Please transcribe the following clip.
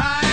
high.